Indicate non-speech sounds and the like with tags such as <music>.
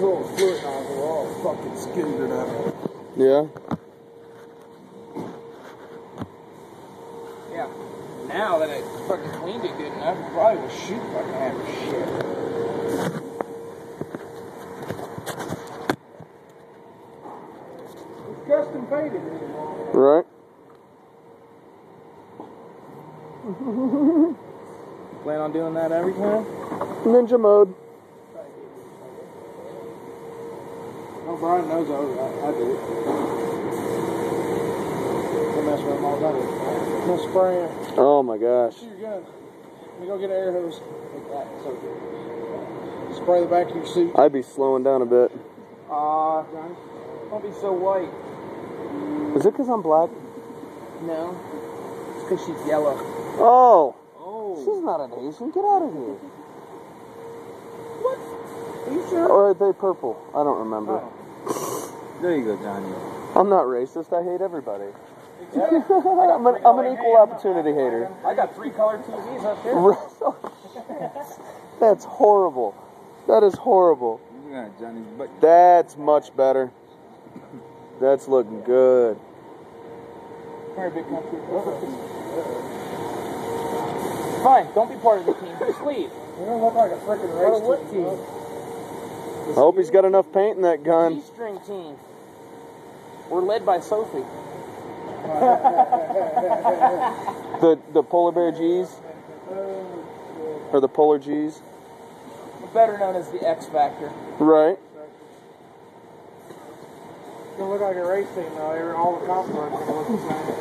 nozzle, fluid nozzle, all fucking scootered up. Yeah. Yeah. Now that I fucking cleaned it good enough, I probably will shoot fucking half the shit. It's custom painted anymore. Right. <laughs> Plan on doing that every time? Ninja mode. Oh, Brian knows I, I, I do it. I mess with him all time. No spraying. Oh my gosh. Shoot your gun. Let me go get an air hose. So, spray the back of your suit. I'd be slowing down a bit. Aw, Johnny. Don't be so white. Is it because I'm black? No. It's because she's yellow. Oh. Oh. She's not an Asian. Get out of here. What? Are you sure? Or are they purple? I don't remember. Oh. There you go, Johnny. I'm not racist. I hate everybody. Yeah. <laughs> I'm an, I'm an equal opportunity hater. I got three color TVs up here. <laughs> That's horrible. That is horrible. Look Johnny's butt. That's much better. That's looking good. Very big country. Fine, don't be part of the team. Just leave. You don't look like a freaking race what team. I hope he's got enough paint in that gun. G-string team. We're led by Sophie. <laughs> The the polar bear G's or the polar G's. Better known as the X Factor. Right. It's gonna look like a race team though. All the complexes gonna look the same.